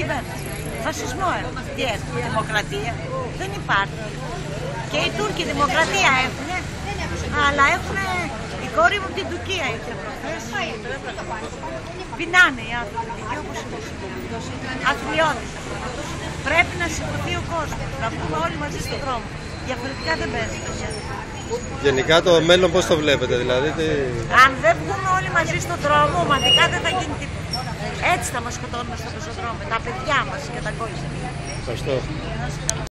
κυβέρνηση. Φασισμό έχουν. Τι έχουν, δημοκρατία. Δεν υπάρχει. Και οι Τούρκοι δημοκρατία έχουν, αλλά έχουν η κόρη μου την Τουρκία ήρθε προχθές. Πεινάνε οι άνθρωποι εκεί όπως είναι. Αθλειότητα. Πρέπει να σηκωθεί ο κόσμος, να βγούμε όλοι μαζί στον δρόμο. Διαφορετικά δεν παίζει. Γενικά το μέλλον πώς το βλέπετε, δηλαδή τι... Αν δεν βγούμε όλοι μαζί στον δρόμο, ομαδικά δεν θα γίνει τίποτα. Έτσι θα μας σκοτώνουν στο πεζοδρόμιο, τα παιδιά μας και τα κόκκινα. Ευχαριστώ.